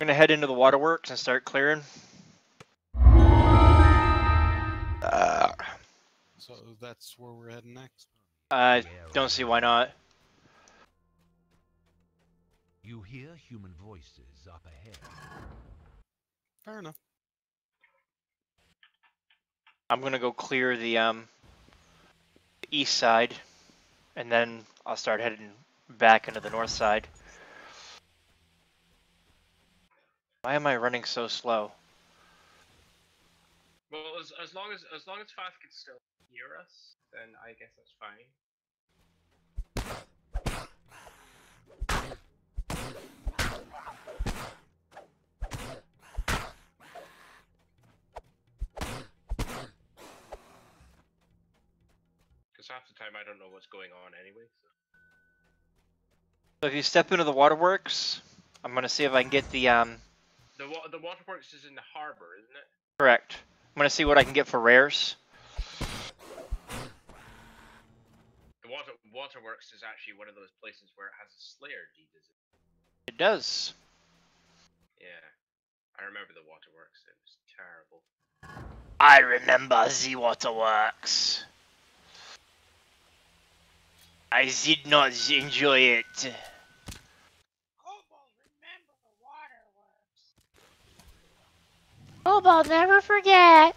gonna head into the waterworks and start clearing. Uh, So that's where we're heading next. I don't see why not. You hear human voices up ahead. Fair enough. I'm gonna go clear the um east side, and then I'll start heading back into the north side. Why am I running so slow? Well, as, as long as as long as Fast can still hear us, then I guess that's fine. Because half the time I don't know what's going on anyway. So. So if you step into the waterworks, I'm gonna see if I can get the um The wa- the waterworks is in the harbor, isn't it? correct. I'm gonna see what I can get for rares. The water waterworks is actually one of those places where it has a Slayer deed, is it? It does. Yeah, I remember the waterworks. It was terrible. I remember the waterworks. I did not enjoy it. Kobolds remember the waterworks. Kobold never forget.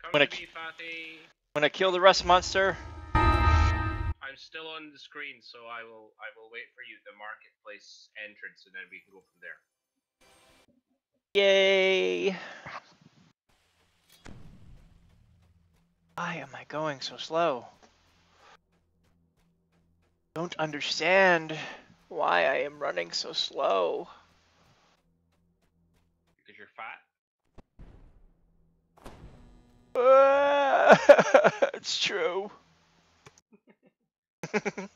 Come Gonna to me, Fatty. I'm gonna kill the rest monster. I'm still on the screen, so I will I will wait for you at the marketplace entrance, and then we can go from there. Yay! Why am I going so slow? Don't understand why I am running so slow. Because you're fat. it's true.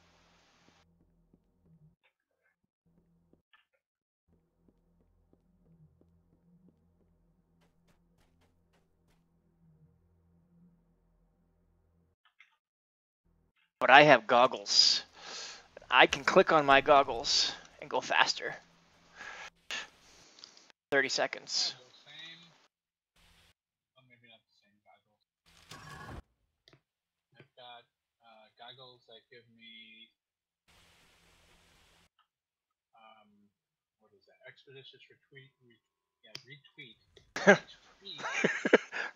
but I have goggles. I can click on my goggles and go faster. 30 seconds. Goggles, maybe not the same goggles. I've got uh, goggles that give me. Um, what is that? Expeditious retweet. Re- yeah, retweet. retweet.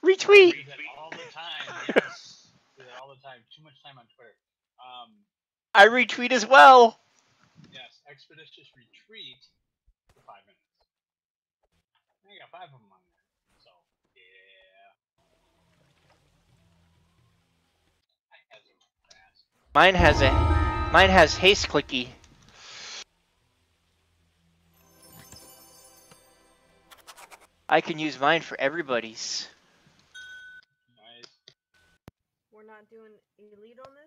Retweet! Do that all the time. Yes. Do that all the time. Too much time on Twitter. Um, I retweet as well. yes, expeditious retreat for five minutes. I got five of them on there. So yeah. I had them fast. Mine has a mine has haste clicky. I can use mine for everybody's. Nice. We're not doing elite on this?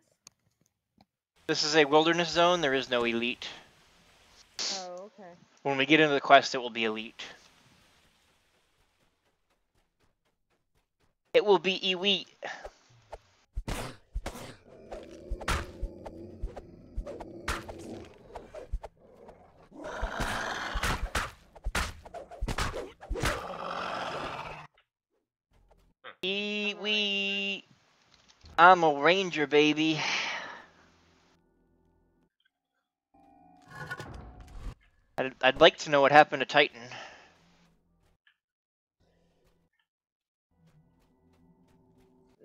This is a wilderness zone, there is no elite. Oh, okay. When we get into the quest, it will be elite. It will be elite. Elite. I'm a ranger, baby. I'd, I'd like to know what happened to Titan.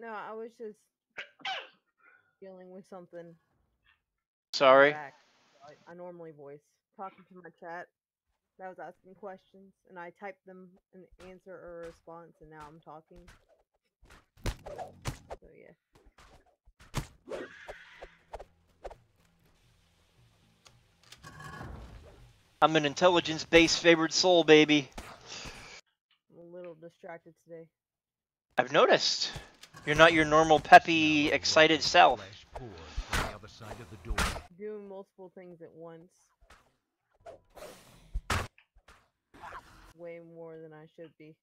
No, I was just dealing with something. Sorry. back. I, I normally voice talking to my chat. That was asking questions, and I typed them an answer or a response, and now I'm talking. So yeah. I'm an intelligence-based favored soul, baby. I'm a little distracted today. I've noticed. You're not your normal peppy, excited self. Flesh pours from the other side of the door. Doing multiple things at once. Way more than I should be.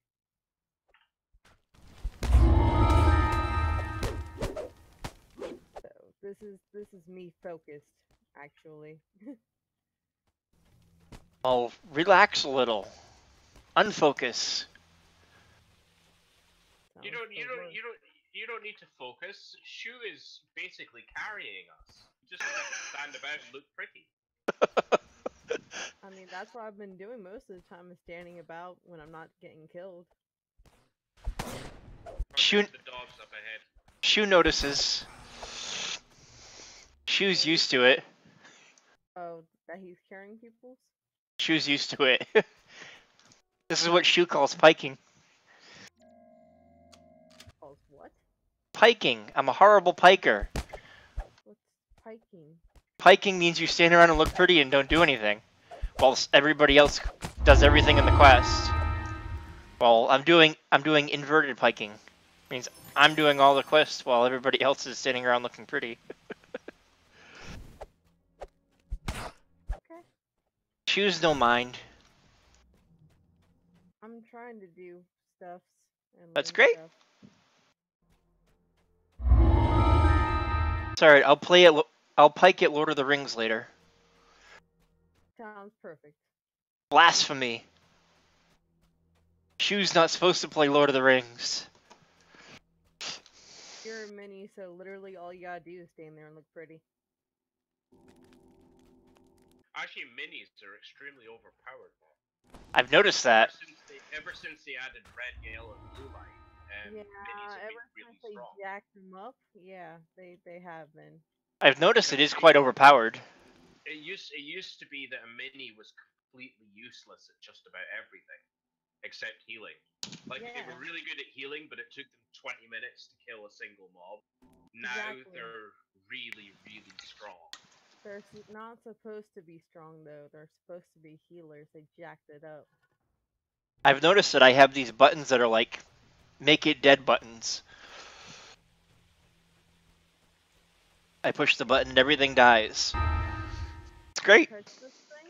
So, this is this is me focused, actually. I'll relax a little. Unfocus. You don't. You don't. You don't. You don't need to focus. Shu is basically carrying us. You just stand about and look pretty. I mean, that's what I've been doing most of the time is standing about when I'm not getting killed. Shu, The dogs up ahead. Shu notices. Shu's used to it. Oh, that he's carrying people's? Shu's used to it. this is what Shu calls piking. Calls what? Piking. I'm a horrible piker. What's piking? Piking means you stand around and look pretty and don't do anything, while everybody else does everything in the quest. Well, I'm doing I'm doing inverted piking. Means I'm doing all the quests while everybody else is standing around looking pretty. Okay. Choose no mind. I'm trying to do stuffs. And That's great. stuff. Sorry, I'll play it. I'll pike it Lord of the Rings later. Sounds perfect. Blasphemy. Shu's not supposed to play Lord of the Rings. You're a mini, so literally all you gotta do is stand there and look pretty. Actually, minis are extremely overpowered. I've noticed that. Ever since they, ever since they added red, yellow, and blue line, um, yeah, minis have ever been since really they jacked them up, yeah, they they have been. I've noticed it is quite overpowered. It used it used to be that a mini was completely useless at just about everything, except healing. Like they were really good at healing, but it took them 20 minutes to kill a single mob. Now Exactly. they're really, really strong. They're not supposed to be strong though. They're supposed to be healers. They jacked it up. I've noticed that I have these buttons that are like make it dead buttons. I push the button, and everything dies. It's great. Touch this thing?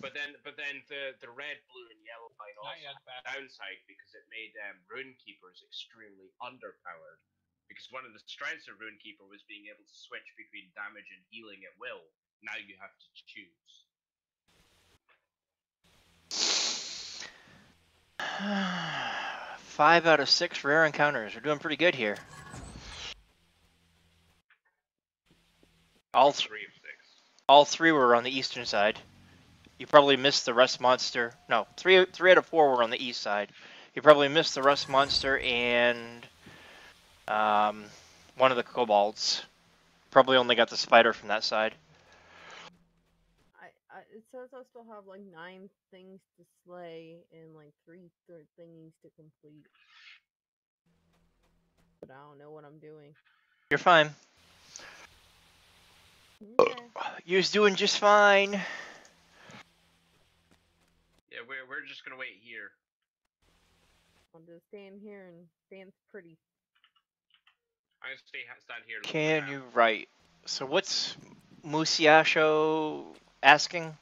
But then, but then the the red, blue, and yellow line Not also yet, had a downside because it made um, Rune Keepers extremely underpowered. Because one of the strengths of Rune Keeper was being able to switch between damage and healing at will. Now you have to choose. Five out of six rare encounters. We're doing pretty good here. All th- three of six. all three were on the eastern side. You probably missed the rust monster. No, three three out of four were on the east side. You probably missed the rust monster and um, one of the kobolds. Probably only got the spider from that side. I, I it says I still have like nine things to slay and like three th- thingies to complete. But I don't know what I'm doing. You're fine. Okay. You're doing just fine. Yeah, we're we're just gonna wait here. I'm just stand here and dance pretty. I'm gonna stay stand here. Can you write? So what's Musiasho asking?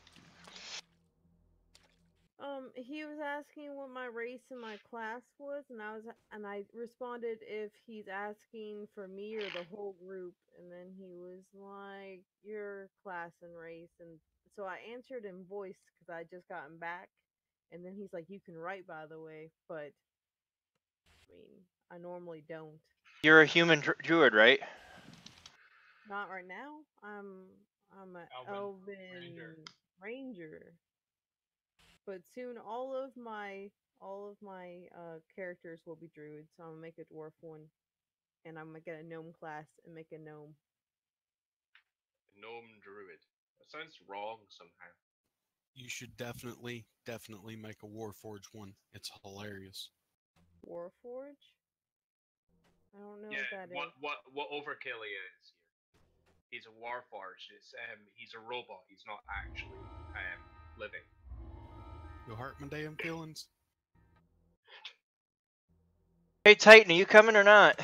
Um, he was asking what my race and my class was, and I was, and I responded if he's asking for me or the whole group, and then he was like, "Your class and race," and so I answered in voice because I just gotten back, and then he's like, "You can write, by the way," but I mean, I normally don't. You're a human dru- druid, right? Not right now. I'm, I'm a Elven elven ranger. ranger. But soon all of my all of my uh characters will be druids, so I'm gonna make a dwarf one. And I'm gonna get a gnome class and make a gnome. Gnome druid. That sounds wrong somehow. You should definitely, definitely make a Warforge one. It's hilarious. Warforge? I don't know yeah, what that is. what what what overkill he is here. He's a warforged. It's um he's a robot. He's not actually um living. You hurt my damn feelings. Hey Titan, are you coming or not?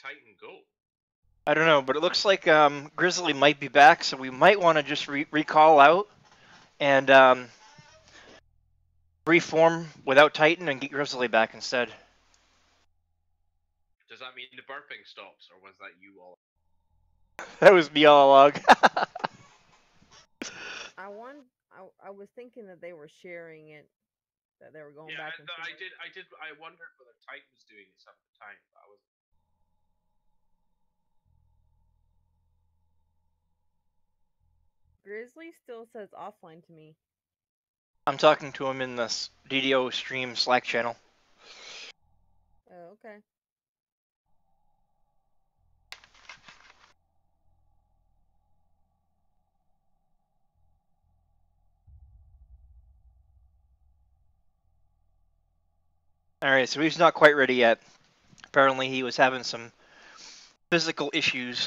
Titan go? I don't know, but it looks like um, Grizzly might be back, so we might want to just re- recall out and um, reform without Titan and get Grizzly back instead. Does that mean the burping stops, or was that you all? That was me all along. I want. I, I was thinking that they were sharing it, that they were going yeah, back I, and th- I did. I did. I wondered whether Titan was doing this at the time. But I was. Grizzly still says offline to me. I'm talking to him in the DDO stream Slack channel. Oh, okay. All right, so he's not quite ready yet. Apparently, he was having some physical issues.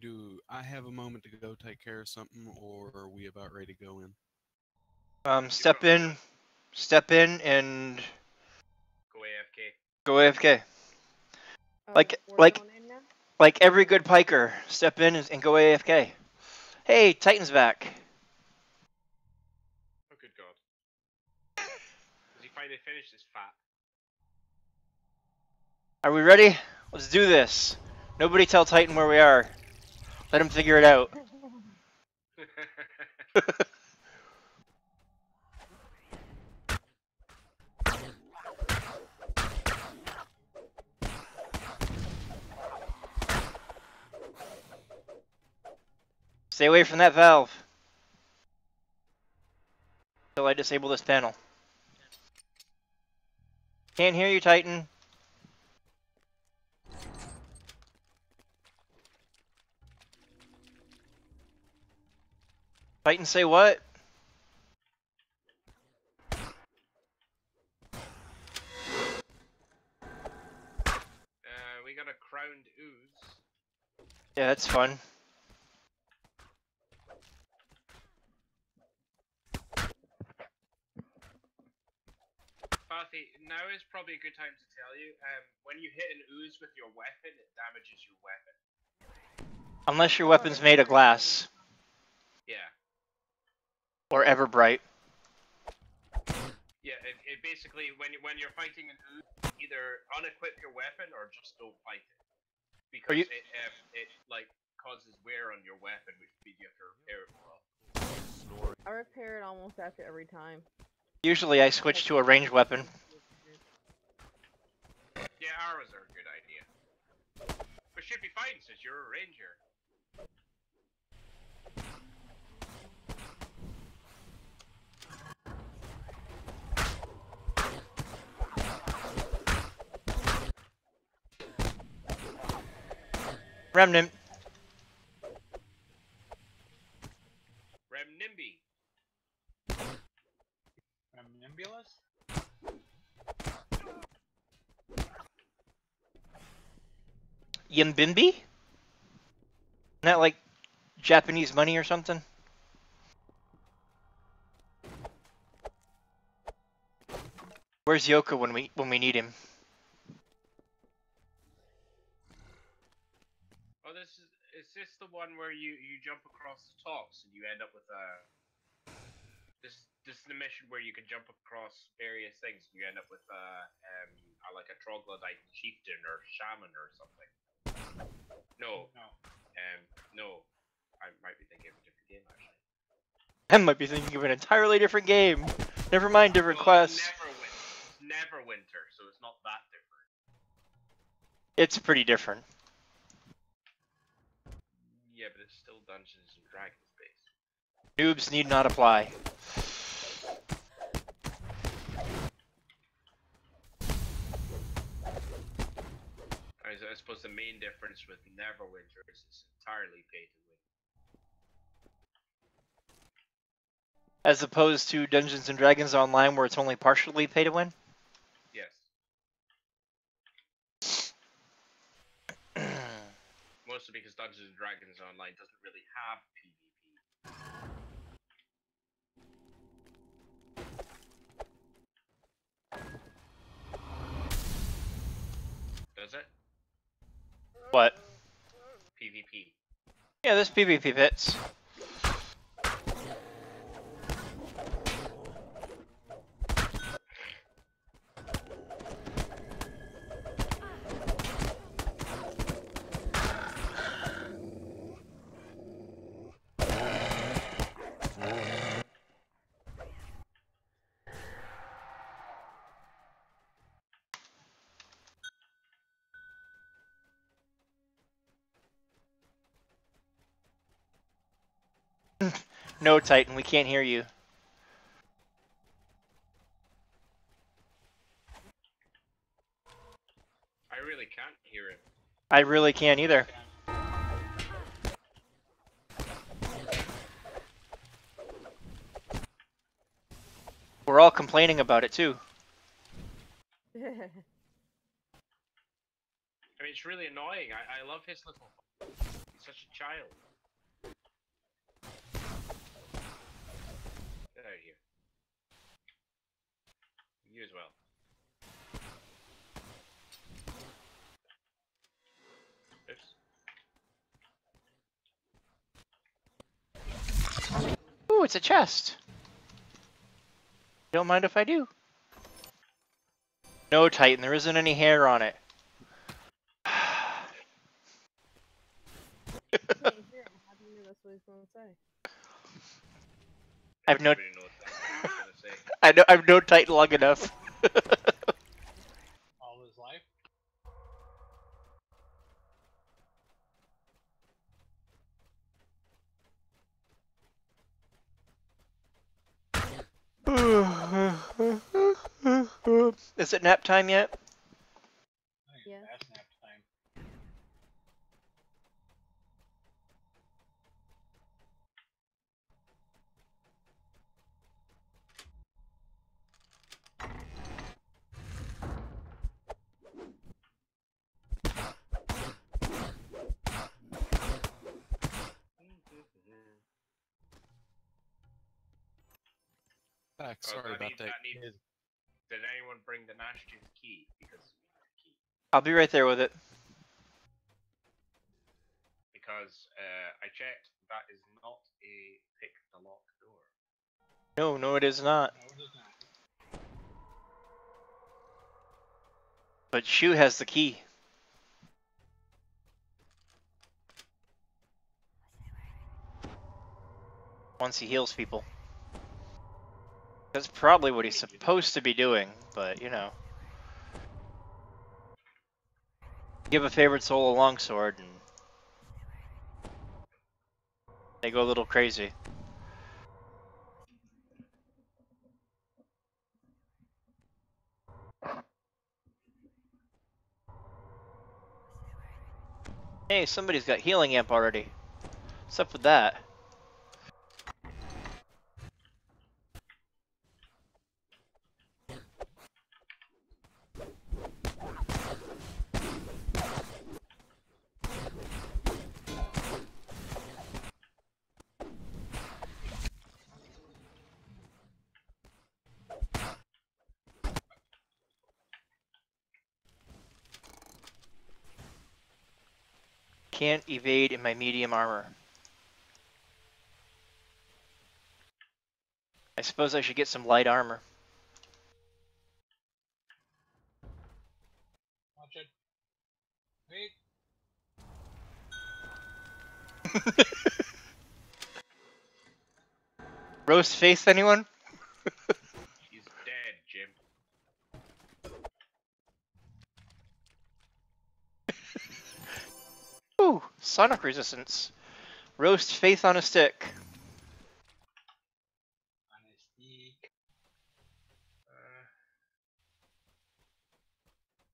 Do I have a moment to go take care of something, or are we about ready to go in? Um, step in, step in, and Go AFK. go AFK. Oh, Like- like- going in now? Like every good piker, step in and and go AFK. Hey, Titan's back. Oh, good God. Has he finally finished his fat? Are we ready? Let's do this. Nobody tell Titan where we are. Let him figure it out. Stay away from that valve. Until I disable this panel. Can't hear you, Titan. Titan say what? uh, we got a crowned ooze. Yeah, that's fun. Fathy, now is probably a good time to tell you. Um, when you hit an ooze with your weapon, it damages your weapon. Unless your weapon's made of glass Yeah. Or Everbright. Yeah. It, it basically when you, when you're fighting an ooze, either unequip your weapon or just don't fight it, because you- it um, it like causes wear on your weapon, which means you have to repair it more. Snoring. I repair it almost after every time. Usually I switch to a ranged weapon. Yeah, arrows are a good idea. But should be fine since you're a ranger. Remnant. Rem Nimby. Nimbulus? Yimbimbi? Isn't that like Japanese money or something? Where's Yoko when we when we need him? Oh, this is is this the one where you you jump across the tops and you end up with a this this is the mission where you can jump across various things and you end up with a um a, like a troglodyte chieftain or shaman or something. No, No. um no, I might be thinking of a different game actually. I might be thinking of an entirely different game. Never mind different Well, quests. Neverwinter, Neverwinter, so it's not that different. It's pretty different. Yeah, but it's still Dungeons and Dragons based. Noobs need not apply. I, I suppose the main difference with Neverwinter is it's entirely pay to win. As opposed to Dungeons and Dragons Online where it's only partially pay to win. Mostly because Dungeons and Dragons Online doesn't really have PvP. Does it? What? PvP. Yeah, this PvP fits. No, Titan, we can't hear you. I really can't hear it. I really can't either. We're all complaining about it too. I mean, it's really annoying. I, I love his little. He's such a child. Get out of here. You as well. Oops. Ooh, it's a chest. Don't mind if I do. No, Titan, there isn't any hair on it. Can't hear him. How do you know that's what he's gonna say? I've no, Nobody knows what I was gonna say. I know, I've known Titan long enough. All his life. Is it nap time yet? I Back. Oh, Sorry I about need- that. I need- kid. Did anyone bring the Nash's key? Because we need the key. I'll be right there with it. Because uh, I checked, that is not a pick the lock door. No, no, it is not. No, it is not. But Shu has the key. Once he heals people. That's probably what he's supposed to be doing, but you know. Give a favorite soul a longsword and they go a little crazy. Hey, somebody's got healing amp already. What's up with that? Can't evade in my medium armor. I suppose I should get some light armor. Watch it. Wait. Roast face, anyone? Sonic resistance. Roast faith on a stick. On his stick.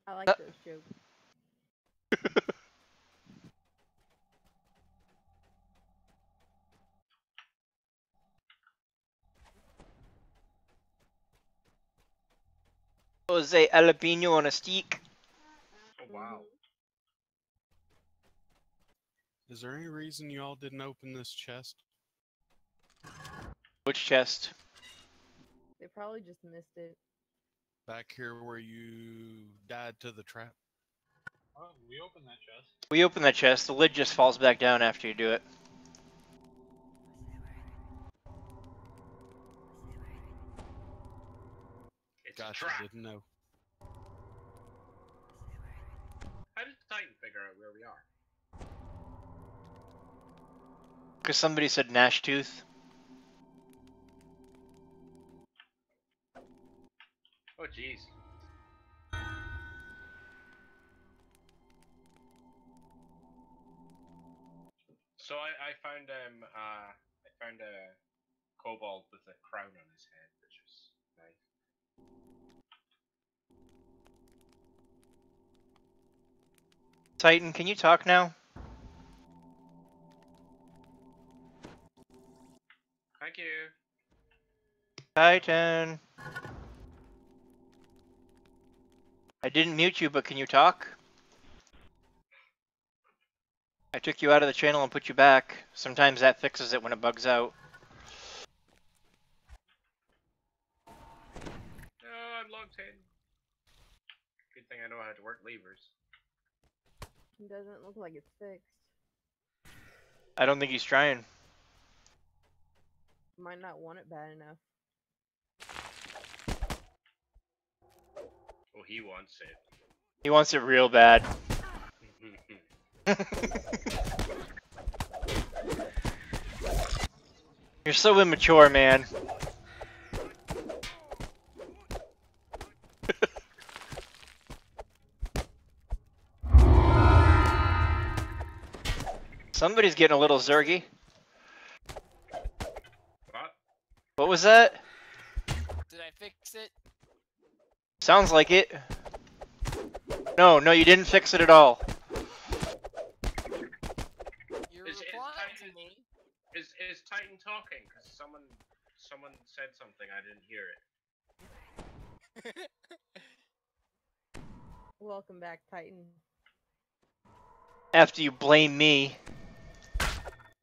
I like Uh, those jokes. Jose jalapeno on a stick. oh wow. Is there any reason you all didn't open this chest? Which chest? They probably just missed it. Back here where you died to the trap? Oh, we opened that chest. We open that chest. The lid just falls back down after you do it. It's a Gotcha, didn't know. How did Titan figure out where we are? Because somebody said Nashtooth. Oh jeez. So I, I found um uh I found a kobold with a crown on his head, which was nice. Titan, can you talk now? Thank you. Titan. I didn't mute you, but can you talk? I took you out of the channel and put you back. Sometimes that fixes it when it bugs out. Oh, I'm logged in. Good thing I know how to work levers. It doesn't look like it's fixed. I don't think he's trying. Might not want it bad enough. Oh, he wants it. He wants it real bad. You're so immature, man. Somebody's getting a little zergy. what? What was that? Did I fix it? Sounds like it. No, no, you didn't fix it at all. You're Is- is replying to me. Is is Titan talking? Because someone someone said something I didn't hear it. Welcome back, Titan. After you blame me.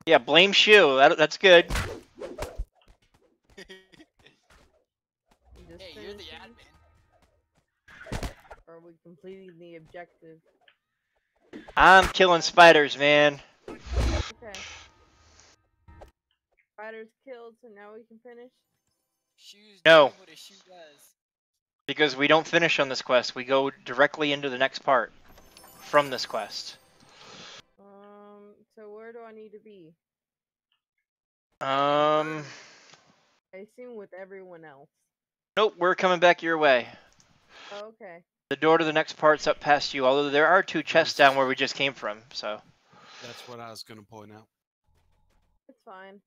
Yeah, blame Shu. That, that's good. Or completing the objective? I'm killing spiders, man. Okay. Spider's killed, so now we can finish. Shoes No. what a shoe does. Because we don't finish on this quest. We go directly into the next part from this quest. Um, so where do I need to be? Um, I assume with everyone else. nope, we're coming back your way. Oh, okay. The door to the next part's up past you, although there are two chests down where we just came from, so. That's what I was gonna point out. It's fine.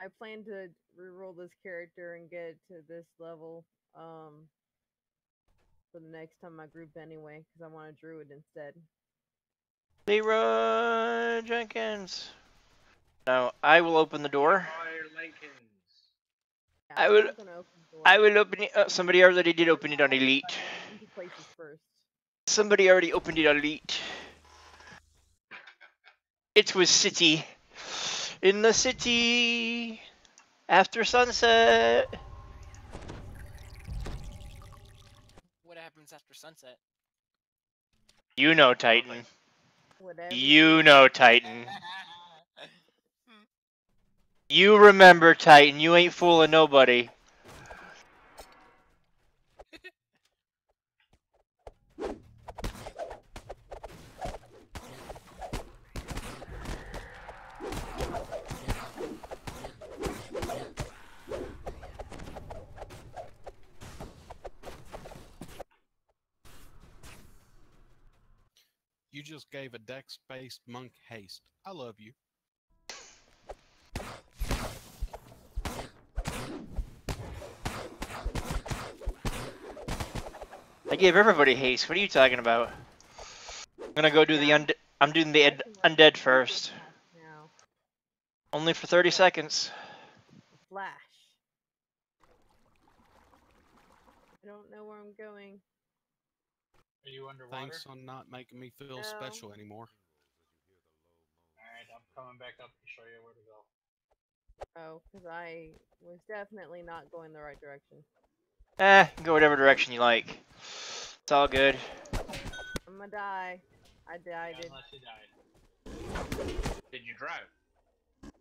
I plan to reroll this character and get to this level um for the next time I group anyway, because I want a druid instead. Leroy Jenkins. Now, I will open the door. Yeah, I I'm would- not gonna open the door. I will open it. Uh, somebody already did open it on Elite. I get into places first. Somebody already opened it on Elite. It was City. In the city. After sunset. What happens after sunset? You know, Titan. Whatever. You know, Titan. You remember, Titan. You ain't fooling nobody. Just gave a dex-based monk haste. I love you. I gave everybody haste. What are you talking about? I'm gonna go do the undead. I'm doing the ed- undead first. Now, Only for 30 seconds. flash. I don't know where I'm going. Are you underwater? Thanks on not making me feel No. special anymore. Alright, I'm coming back up to show you where to go. Oh, because I was definitely not going the right direction. Eh, you can go whatever direction you like. It's all good. I'm gonna die. I died. Yeah, unless you died. Did you drive?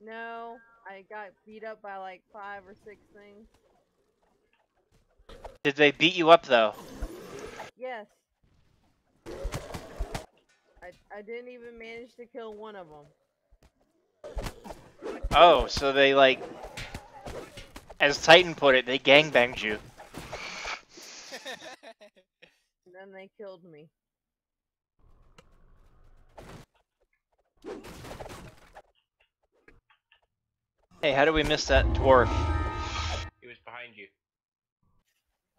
No, I got beat up by like five or six things. Did they beat you up though? Yes. I, I didn't even manage to kill one of them. Oh, so they like, as Titan put it, they gangbanged you. And then they killed me. Hey, how did we miss that dwarf? He was behind you.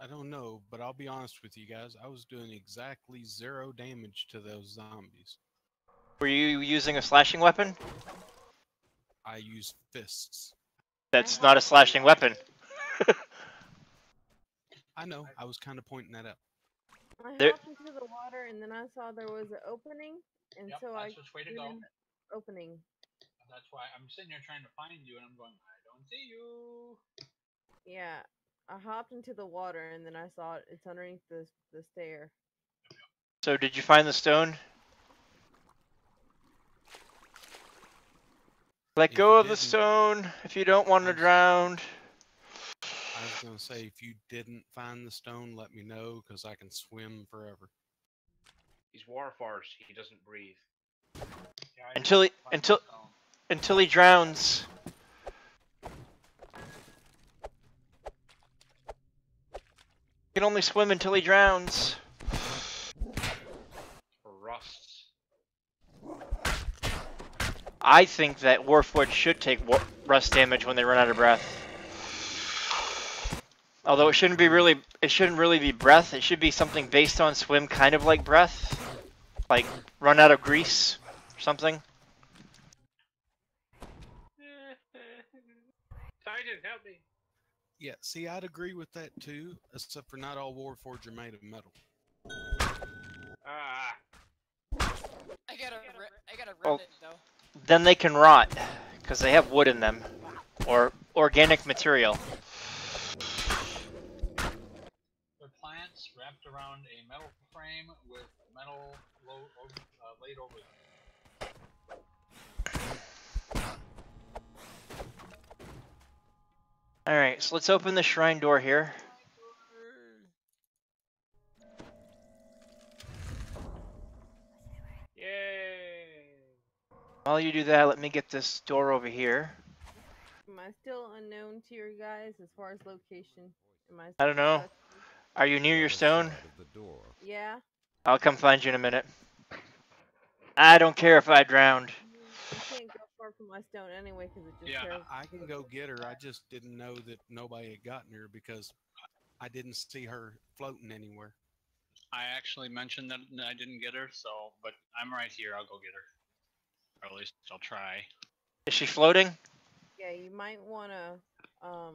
I don't know, but I'll be honest with you guys. I was doing exactly zero damage to those zombies. Were you using a slashing weapon? I use fists. That's not a slashing weapon. I know. I was kind of pointing that out. I There- hopped into the water and then I saw there was an opening, and Yep, so I that's which way to go. in opening. That's why I'm sitting here trying to find you, and I'm going, I don't see you. Yeah, I hopped into the water and then I saw it. It's underneath the the stair. So did you find the stone? Let If go of the stone if you don't want to drown. I was going to say, if you didn't find the stone, let me know because I can swim forever. He's Warforged. He doesn't breathe. Yeah, Until he- until- Until he drowns. Can only swim until he drowns. Or rusts. I think that Warforged should take wa- rust damage when they run out of breath. Although it shouldn't be really, it shouldn't really be breath. It should be something based on swim, kind of like breath, like run out of grease or something. Titan, help me. Yeah, see, I'd agree with that too, except for not all Warforged are made of metal. Ah. I gotta, I gotta Well- rip it though. Then they can rot because they have wood in them or organic material. They're plants wrapped around a metal frame with metal lo- uh, laid over them. All right, so let's open the shrine door here. Yay. While you do that, let me get this door over here. Am I still unknown to you guys as far as location? Am I? I don't know. stuck? Are you near your stone? Side of the door. Yeah. I'll come find you in a minute. I don't care if I drowned. You can't go far from my stone anyway because it just Yeah, shows. I can go get her. I just didn't know that nobody had gotten her because I didn't see her floating anywhere. I actually mentioned that I didn't get her, so but I'm right here. I'll go get her. Or at least I'll try. Is she floating? Yeah, you might want to um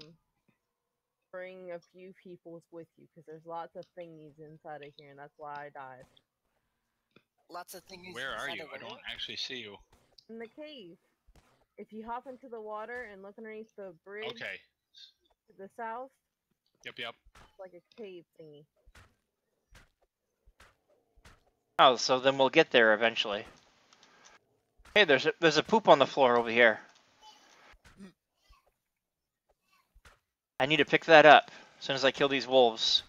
bring a few people with you because there's lots of thingies inside of here, and that's why I died. Lots of things. Where are you? of I don't actually see you. In the cave. If you hop into the water and look underneath the bridge Okay. to the south, Yep, yep. it's like a cave thingy. Oh, so then we'll get there eventually. Hey, there's a, there's a poop on the floor over here. I need to pick that up as soon as I kill these wolves.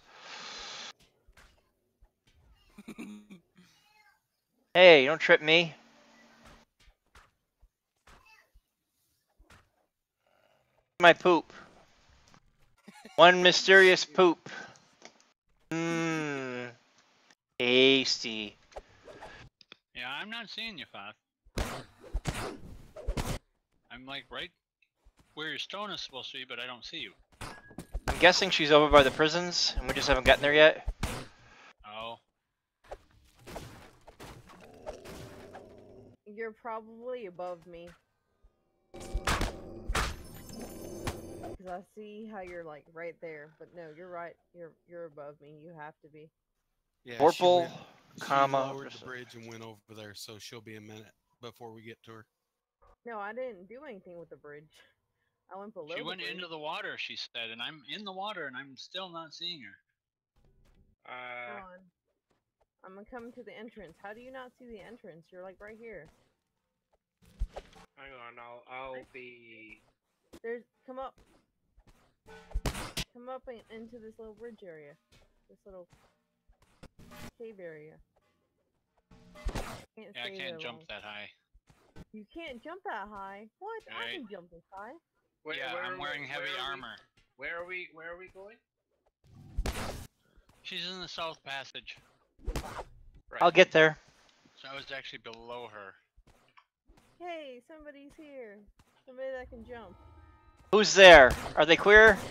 Hey, don't trip me. My poop. One mysterious poop. Mmm. Tasty. Yeah, I'm not seeing you, Foth. I'm like right where your stone is supposed to be, but I don't see you. I'm guessing she's over by the prisons, and we just haven't gotten there yet. Oh, You're probably above me. Cause I see how you're like right there, but no, you're right. You're you're above me. You have to be. Yeah, she Purple, went- she comma, lowered the bridge and went over there, so she'll be a minute before we get to her. No, I didn't do anything with the bridge. I went below. She the went bridge. into the water, she said, and I'm in the water and I'm still not seeing her. Uh, Hold on. I'm gonna come to the entrance. How do you not see the entrance? You're like right here. hang on, I'll I'll be. There's come up. Come up in, into this little bridge area. This little cave area. Can't Yeah, I can't jump long. that high. You can't jump that high. What? I can jump this high. Where, yeah, where I'm are we- wearing heavy where are we- armor. Where are we? Where are we going? She's in the south passage. Right. I'll get there. So I was actually below her. Hey, somebody's here. Somebody that can jump. Who's there? Are they queer?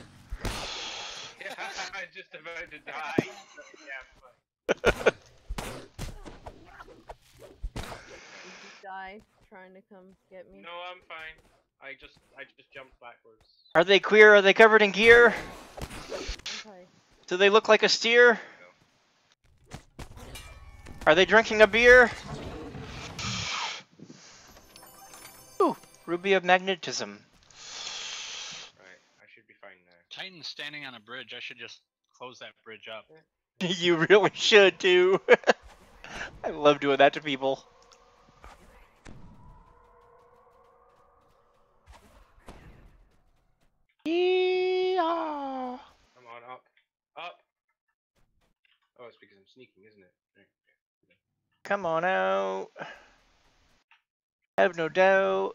Yeah, I'm just about to die. yeah, You die trying to come get me. no, I'm fine. I just I just jumped backwards. Are they queer? Are they covered in gear? Okay. Do they look like a steer? Are they drinking a beer? Ooh, ruby of magnetism. Right, I should be fine now. Titan's standing on a bridge. I should just close that bridge up. you really should too. I love doing that to people. Yeehaw. Come on, up, up. Oh, it's because I'm sneaking, isn't it? Right, okay. Come on out. Have no doubt.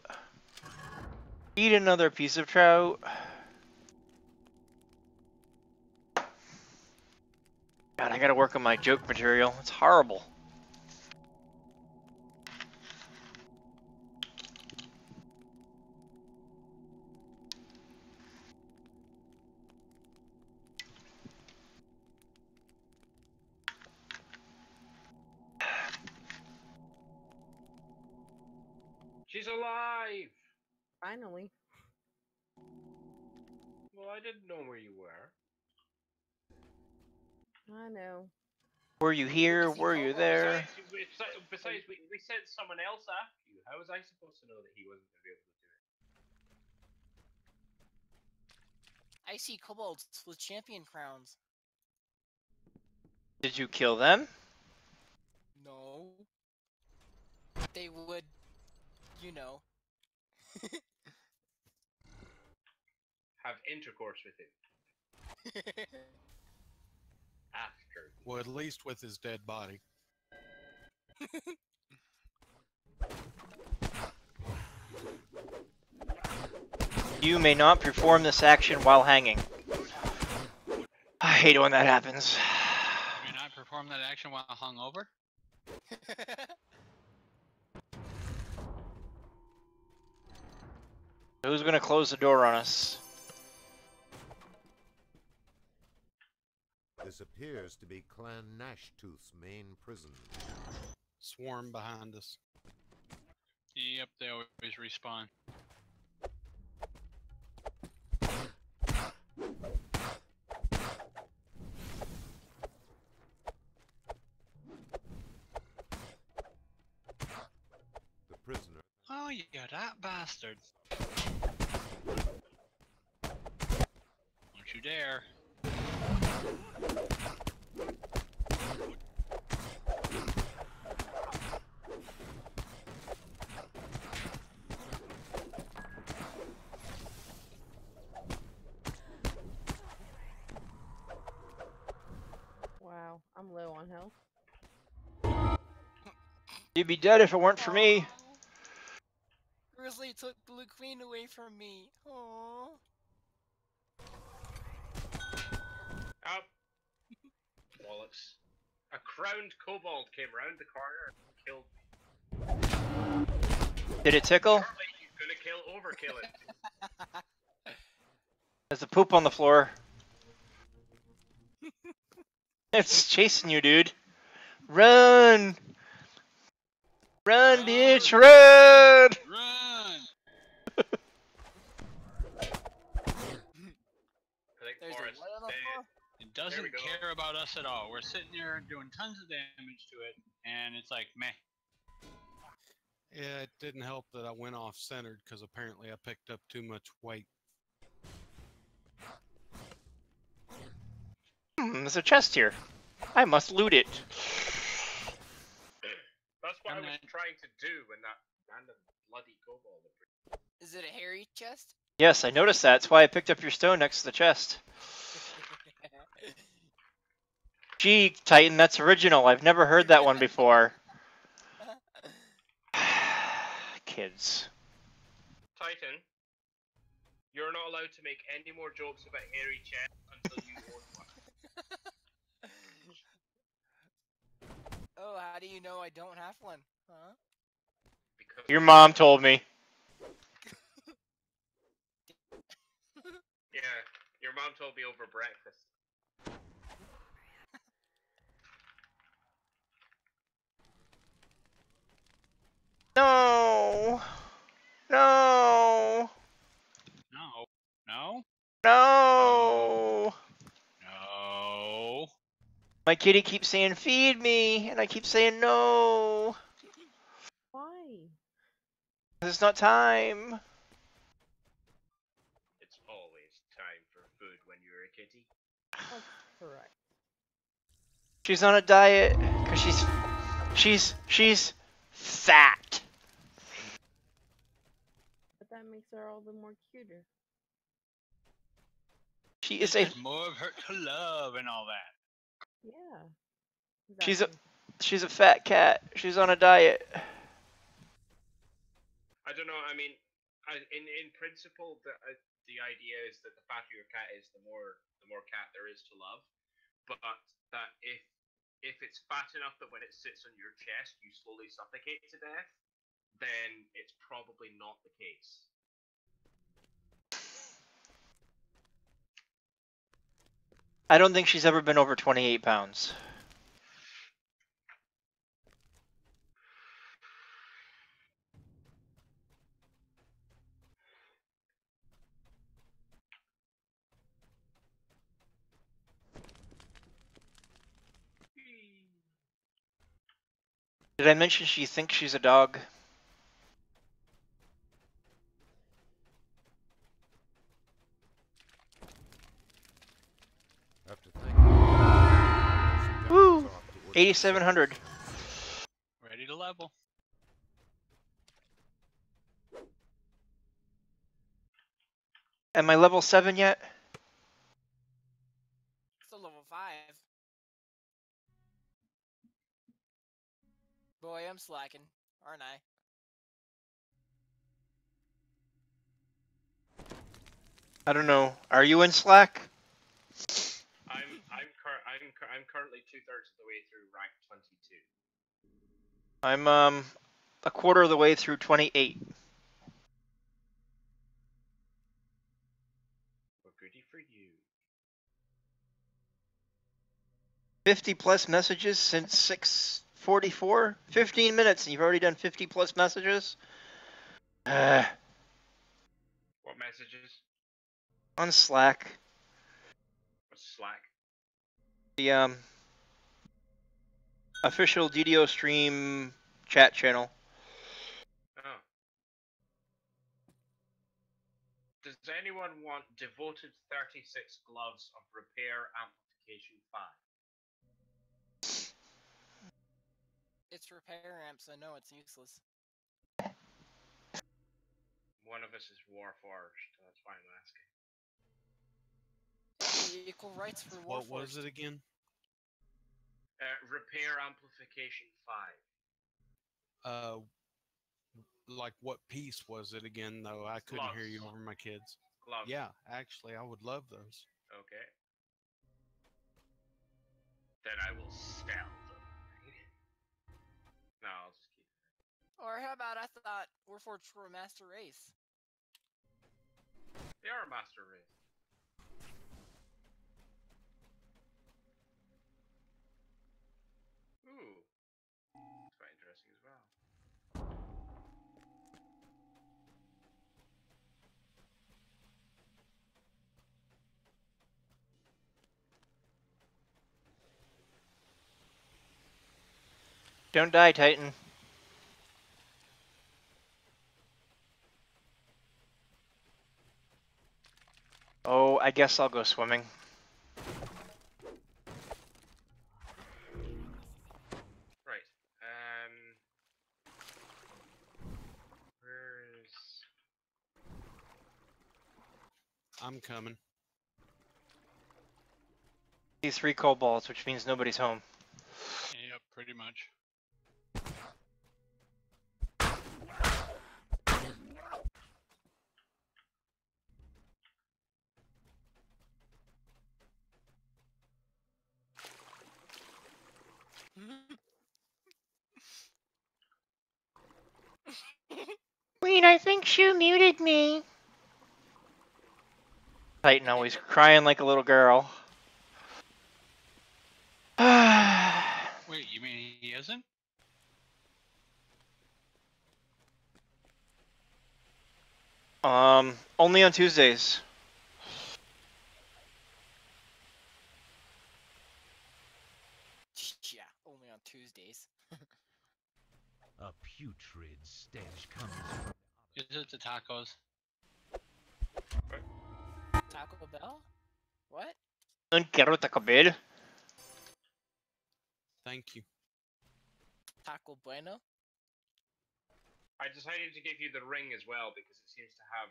Eat another piece of trout. I gotta work on my joke material. It's horrible. Were you here? Were you there? Besides, we- besides, besides we, we sent someone else after you. How was I supposed to know that he wasn't going to be able to do it? I see kobolds with champion crowns. Did you kill them? No. They would, you know. Have intercourse with him ah. After. Well, at least with his dead body. You may not perform this action while hanging. I hate it when that happens. You may not perform that action while hungover? Who's gonna close the door on us? This appears to be Clan Nashtooth's main prison. Swarm behind us. Yep, they always respawn. The prisoner Oh, you that bastard. Don't you dare. Wow, I'm low on health. You'd be dead if it weren't for me. Grizzly took Blue Queen away from me. Aww. Up. Bollocks. A crowned kobold came round the corner and killed me. Did it tickle? Apparently he's gonna kill overkill it. There's a poop on the floor. it's chasing you, dude. Run! Run, bitch, run! Run! I think There's Forrest a what on the dead. floor? It doesn't care about us at all. We're sitting here doing tons of damage to it, and it's like, meh. Yeah, it didn't help that I went off centered because apparently I picked up too much weight. Hmm, there's a chest here. I must loot it. That's what And I was then- trying to do when that random bloody kobold. appeared. Is it a hairy chest? Yes, I noticed that. That's why I picked up your stone next to the chest. Gee, Titan, that's original. I've never heard that one before. Kids. Titan, you're not allowed to make any more jokes about hairy chests until you own one. oh, how do you know I don't have one? Huh? Because Your mom told me. Yeah, your mom told me over breakfast. No. No. No. No. No. No. My kitty keeps saying feed me, and I keep saying no. Why? 'cause It's not time. It's always time for food when you're a kitty. That's correct. She's on a diet because she's she's she's fat. But that makes her all the more cuter. She is a There's more of her to love and all that. Yeah. she's a she's a fat cat. She's on a diet. I don't know. I mean, I, in in principle, the uh, the idea is that the fatter your cat is, the more the more cat there is to love. But that if if it's fat enough that when it sits on your chest you slowly suffocate to death, then it's probably not the case. I don't think she's ever been over 28 pounds. Did I mention she thinks she's a dog? 8700. Ready to level. Am I level 7 yet? Still level five. Boy, I'm slacking, aren't I? I don't know. Are you in Slack? I'm I'm cur- I'm cur- I'm currently two thirds of the way through rank twenty two. I'm um a quarter of the way through 28. Well, goody for you. 50 plus messages since 644? 15 minutes and you've already done 50 plus messages? Uh, What messages? on Slack. Slack? The um official DDO stream chat channel. Oh. Does anyone want devoted 36 gloves of repair amplification 5? It's repair amps. I know it's useless. One of us is Warforged, that's why I'm asking. Equal rights for What was it again? Uh, repair amplification 5. Uh, like what piece was it again? Though I couldn't hear you over my kids. Gloves. Yeah, actually, I would love those. Okay. Then I will sell them. no, I'll just keep it. Or how about I thought Warforged were a master race? They are a master race. Don't die, Titan. Oh, I guess I'll go swimming. Right. Um, where's... I'm coming. These three kobolds, which means nobody's home. Yep, pretty much. Queen, I think Shu muted me. Titan always crying like a little girl. Wait, you mean he isn't? um, only on Tuesdays. yeah, only on Tuesdays. A putrid stench comes from Is it the tacos? Taco Bell? What? Un quiero Taco Bell. Thank you. Taco Bueno? I decided to give you the ring as well because it seems to have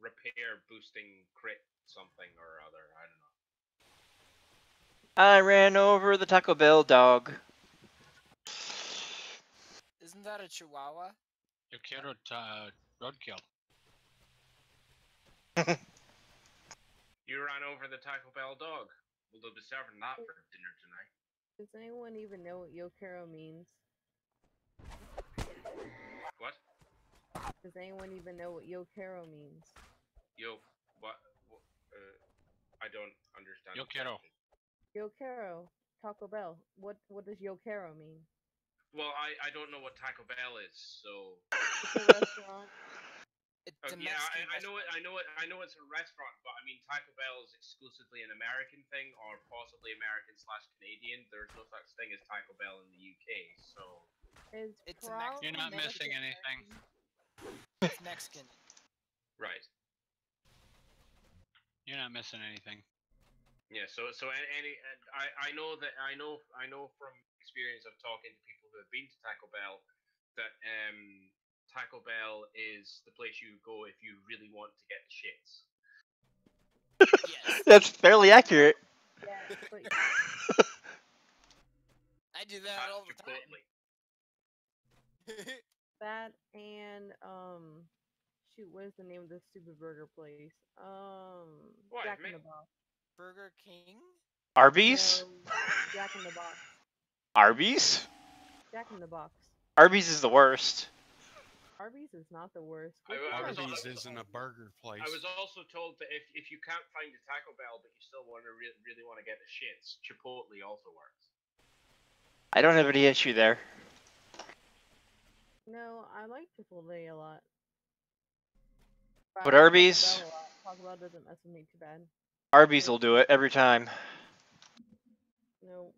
repair boosting crit something or other. I don't know. I ran over the Taco Bell dog. Isn't that a Chihuahua? Yo quiero ta- roadkill. You ran over the Taco Bell dog. Well, they'll be serving that for dinner tonight. Does anyone even know what Yokero means? What? Does anyone even know what Yokero means? Yo, what? what uh, I don't understand. Yo the Yokero, Taco Bell. What what does Yokero mean? Well, I, I don't know what Taco Bell is, so. It's a restaurant. Uh, yeah, I, I know it. I know it. I know it's a restaurant, but I mean Taco Bell is exclusively an American thing, or possibly American slash Canadian. There's no such thing as Taco Bell in the UK, so. It's, It's a probably You're not missing anything. It's Mexican. Right. You're not missing anything. Yeah. So so a- any and I I know that I know I know from experience of talking to people who have been to Taco Bell that um Taco Bell is the place you go if you really want to get the shits. Yes. That's fairly accurate. Yeah, I do that At all the time. Chipotle. that and um, shoot, what is the name of the stupid burger place? Um, What, Jack in the Box. Burger King? Arby's? No, Jack in the Box. Arby's? Jack in the Box. Arby's is the worst. Arby's is not the worst. I- I the was other on- Arby's one? isn't a burger place. I was also told that if, if you can't find a Taco Bell but you still want to re- really want to get the shits, Chipotle also works. I don't have any issue there. No, I like Chipotle a lot. I But Arby's- Bell a. Taco Bell doesn't mess with me too bad. Arby's will do it every time. No.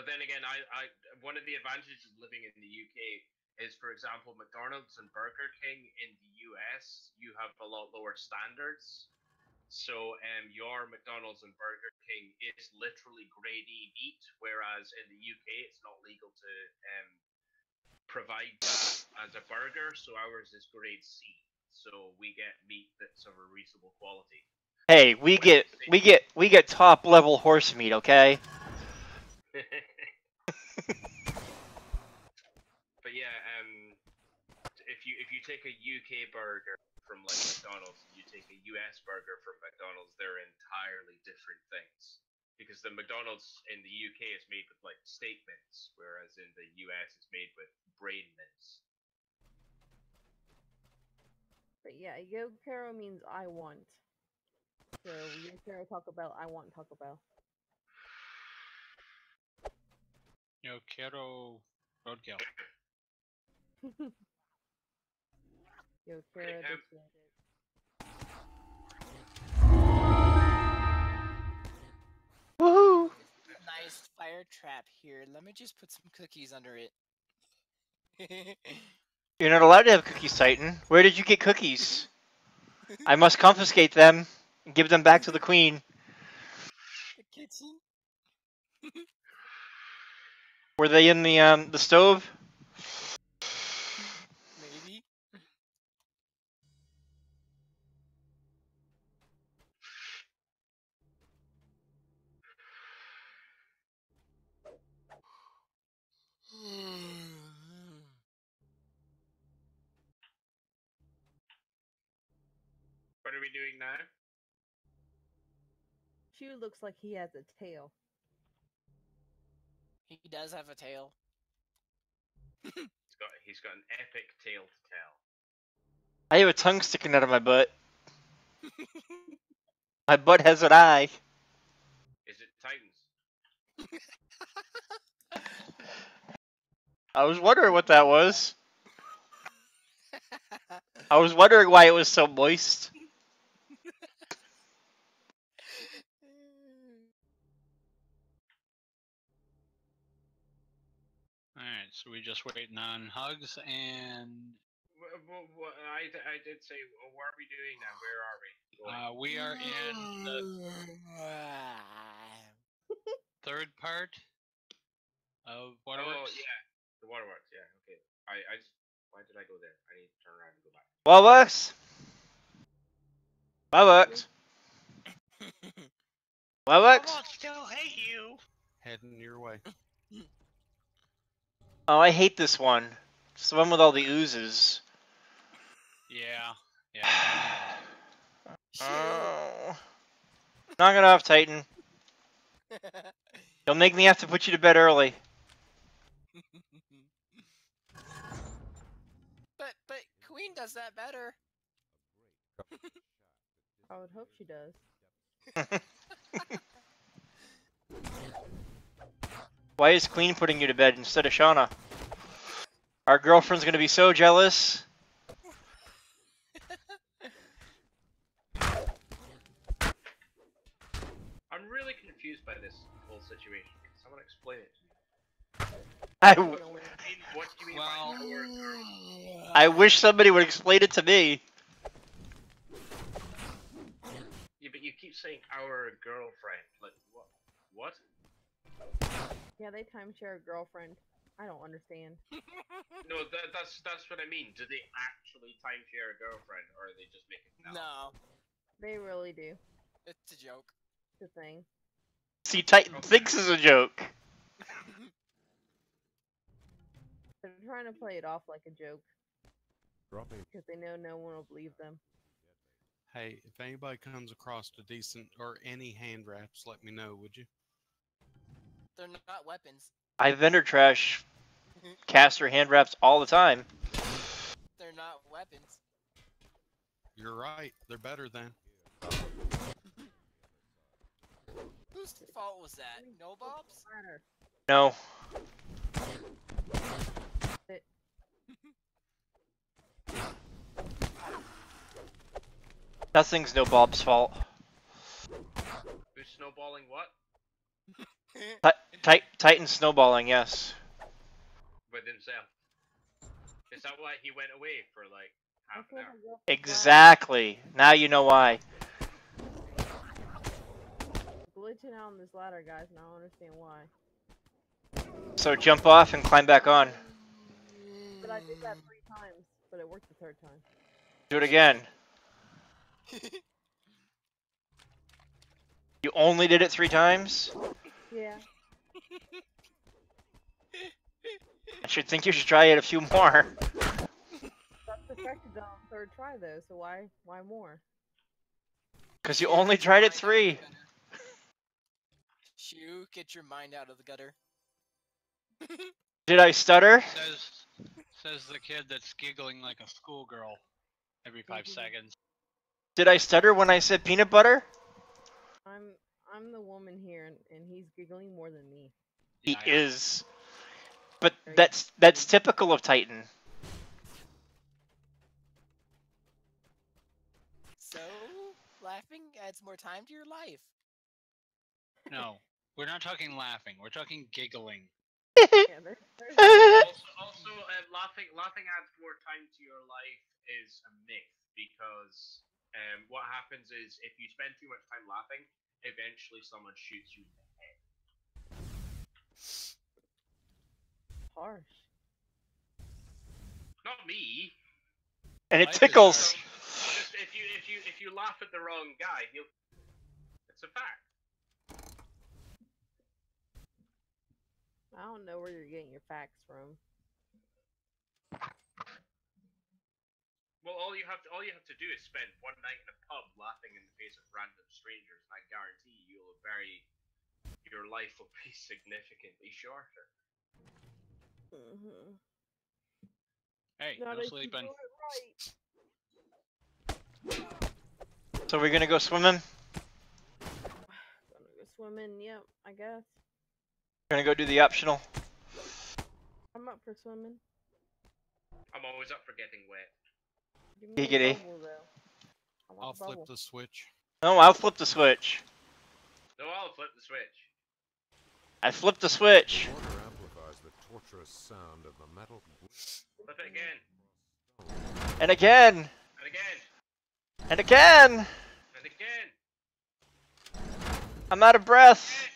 But then again, I, I one of the advantages of living in the UK is, for example, McDonald's and Burger King in the US, you have a lot lower standards. So um, your McDonald's and Burger King is literally grade E meat, whereas in the UK it's not legal to um, provide that as a burger. So ours is grade C. So we get meat that's of a reasonable quality. Hey, we get we get we get top level horse meat, okay? But yeah, um, if you if you take a UK burger from like McDonald's, and you take a US burger from McDonald's, they're entirely different things. Because the McDonald's in the UK is made with like steak whereas in the US it's made with brain mince. But yeah, Yokero means I want. So Yokero Taco Bell, I want Taco Bell. Yo quiero roadkill. Yokero um, this. Woohoo! Nice fire trap here. Let me just put some cookies under it. You're not allowed to have cookies, Titan. Where did you get cookies? I must confiscate them and give them back to the queen. The kitchen? Were they in the um the stove? Maybe. What are we doing now? Shu looks like he has a tail. He does have a tail. He's got he's got an epic tale to tell. I have a tongue sticking out of my butt. My butt has an eye. Is it Titans? I was wondering what that was. I was wondering why it was so moist. Alright, so we just waiting on hugs and Wh- wh- wh- I, d- I did say, uh, what are we doing now? Where are we? Uh, we are in the third part of oh, Waterworks. yeah. The waterworks, yeah, okay. I, I just, why did I go there? I need to turn around and go back. What works? What works? What works? still hate you. Heading your way. Oh, I hate this one. It's the one with all the oozes. Yeah, yeah. Oh. Knock it off, Titan. Don't make me have to put you to bed early. but but Queen does that better. I would hope she does. Why is Queen putting you to bed instead of Shauna? Our girlfriend's gonna be so jealous. I'm really confused by this whole situation. Can someone explain it to me? I, What, do you mean, what do you mean Well- by our girl? I wish somebody would explain it to me. Yeah, but you keep saying our girlfriend. Like, what? What? Yeah, they timeshare a girlfriend. I don't understand. No, that, that's that's what I mean. Do they actually timeshare a girlfriend, or are they just making it up? No, They really do. it's a joke. It's a thing. See, Titan thinks is a joke. They're trying to play it off like a joke because they know no one will believe them. Hey, if anybody comes across a decent or any hand wraps, let me know, would you? They're not weapons. I vendor trash mm-hmm. caster hand wraps all the time. They're not weapons. You're right. They're better than. Whose fault was that? No Bob's? No. It- Nothing's no Bob's fault. Who's snowballing what? Ti- Titan snowballing, yes. With himself. Is that why he went away for like half an hour? Exactly. Now you know why. glitching out on this ladder, guys, and I don't understand why. So jump off and climb back on. But I did that three times, but it worked the third time. Do it again. You only did it three times? Yeah. I should think you should try it a few more. That's perfected on third try though, so why why more? Because you only tried it three. Shoo, get your mind out of the gutter. Did I stutter? Says says the kid that's giggling like a schoolgirl every 5 Mhm. seconds. Did I stutter when I said peanut butter? I'm I'm the woman here and, and he's giggling more than me. He Yeah, is. But that's that's typical of Titan. So, laughing adds more time to your life. No, we're not talking laughing. We're talking giggling. Yeah, there, there's Also, also uh, laughing laughing adds more time to your life is a myth because Um, what happens is if you spend too much time laughing, eventually someone shoots you in the head. Harsh. Not me. And it tickles. Just if you if you if you laugh at the wrong guy, he'll. It's a fact. I don't know where you're getting your facts from. Well, all you have to all you have to do is spend one night in a pub laughing in the face of random strangers, and I guarantee you will very your life will be significantly shorter. hmm Hey, Not no sleeping. right. So we're gonna go swimming. Gonna go swimming. Yep, I guess. We're gonna go do the optional. I'm up for swimming. I'm always up for getting wet. Give me a Giggity. I want I'll flip the switch. No, I'll flip the switch. No, I'll flip the switch. I flipped the switch. Water amplifies the torturous sound of the metal. Flip it again And again. and again And again. and again. I'm out of breath.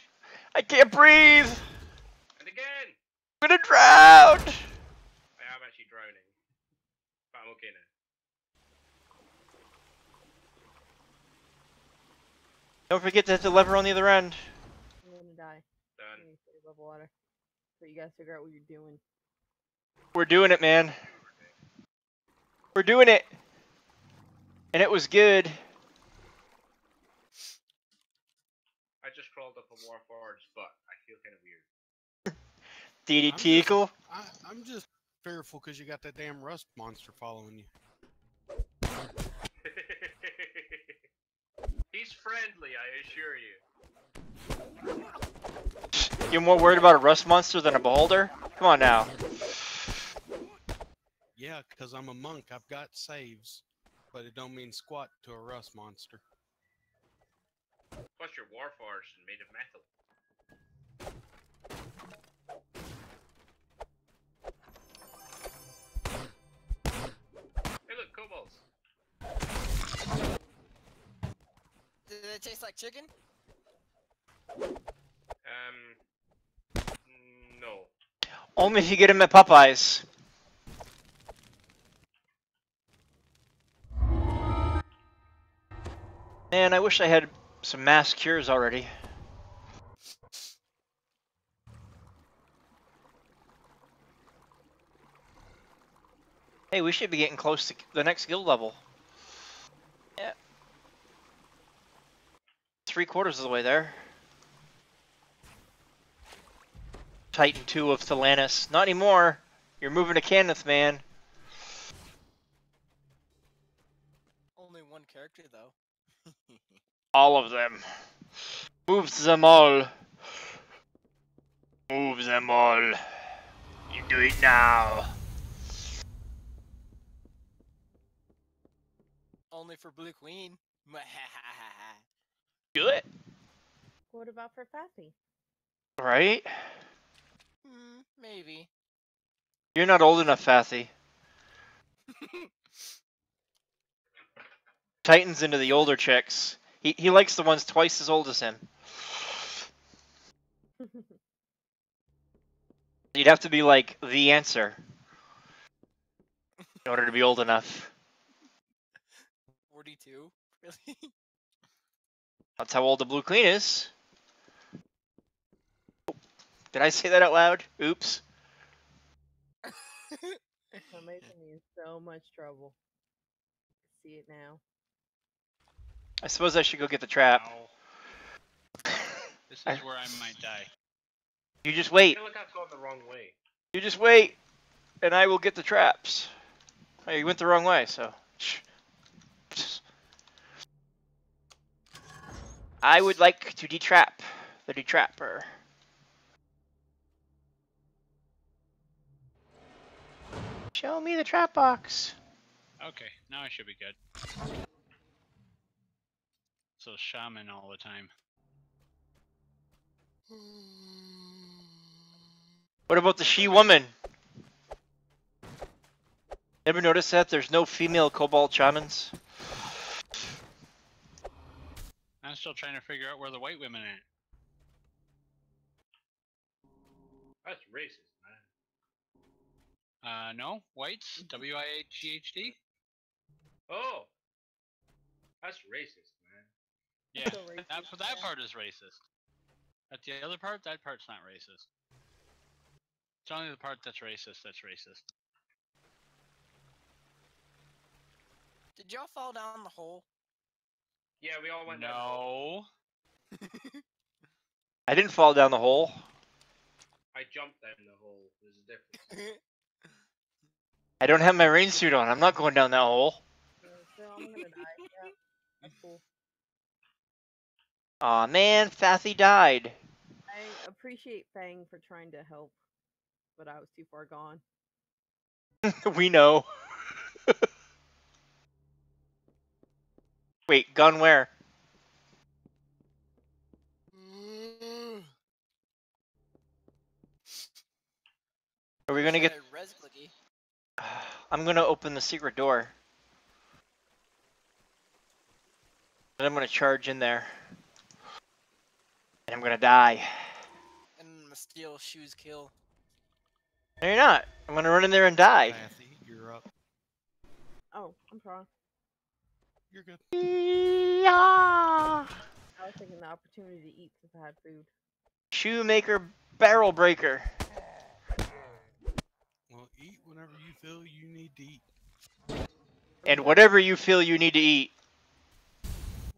I can't breathe. And again. I'm gonna drown. I am actually drowning, but I'm okay now. Don't forget to hit the lever on the other end. I'm gonna die. Done. I need to save water. So you guys figure out what you're doing. We're doing it, man. We're doing it. And it was good. I just crawled up a Warforged's butt. I feel kind of weird. DDT just- equal. I, I'm just fearful because you got that damn rust monster following you. He's friendly, I assure you. You're more worried about a rust monster than a beholder? Come on now. Yeah, because I'm a monk. I've got saves, but it don't mean squat to a rust monster. Plus, you're Warforged and made of metal. Hey, look, kobolds. Did it taste like chicken? Um, no. Only if you get him at Popeyes. Man, I wish I had some mass cures already. Hey, we should be getting close to the next guild level. Three quarters of the way there. Titan 2 of Thelanis. Not anymore. You're moving to Cannith, man. Only one character though. All of them. Moves them all. Move them all. You do it now. Only for Blue Queen. Do it. What about for Fathy? Right? Hmm, maybe. You're not old enough, Fathy. Titan's into the older chicks. He, he likes the ones twice as old as him. You'd have to be like the answer in order to be old enough. 42? Really? That's how old the Blue Queen is. Did I say that out loud? Oops. You're making me in so much trouble. See it now. I suppose I should go get the trap. Ow. This I- is where I might die. You just I wait. feel like I've gone the wrong way. You just wait, and I will get the traps. Oh, you went the wrong way, so. shh. I would like to detrap the detrapper. Show me the trap box. Okay, now I should be good. So shaman all the time. What about the she woman? Ever notice that there's no female kobold shamans? I'm still trying to figure out where the white women are. That's racist, man. Uh, no, whites. W I H E H D. Oh, that's racist, man. Yeah, So that, racist, that yeah. part is racist. But the other part, that part's not racist. It's only the part that's racist that's racist. Did y'all fall down the hole? Yeah, we all went down. No. I didn't fall down the hole. I jumped down the hole. There's a difference. I don't have my rain suit on. I'm not going down that hole. So I'm gonna die. Yeah, that's cool. Aw man, Fathy died. I appreciate Fang for trying to help, but I was too far gone. we know. Wait, gun where? Are we gonna get? Red res. I'm gonna open the secret door. And I'm gonna charge in there. And I'm gonna die. And my steel shoes kill. No, you're not. I'm gonna run in there and die. Kathy, you're up. Oh, I'm trying. You're good. Yeah. I was taking the opportunity to eat since I had food. Shoemaker barrel breaker. Well, eat whenever you feel you need to eat. And whatever you feel you need to eat.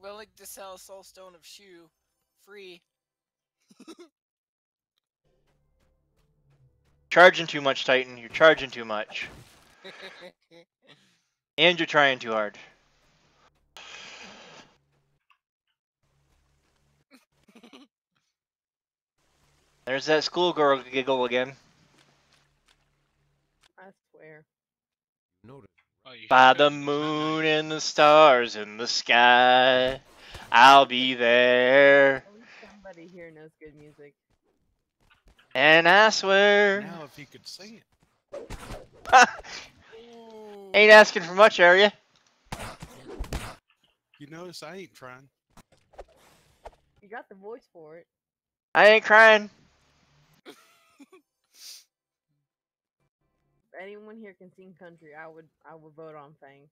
Willing to sell soul stone of shoe free. Charging too much, Titan. You're charging too much. And you're trying too hard. There's that schoolgirl giggle again. I swear. Notice Oh, you By the moon and the stars in the sky, I'll be there. At least somebody here knows good music. And I swear. Now, if he could sing it. Ain't asking for much, are you? You notice I ain't trying. You got the voice for it. I ain't crying. Anyone here can sing country, I would I would vote on Fang.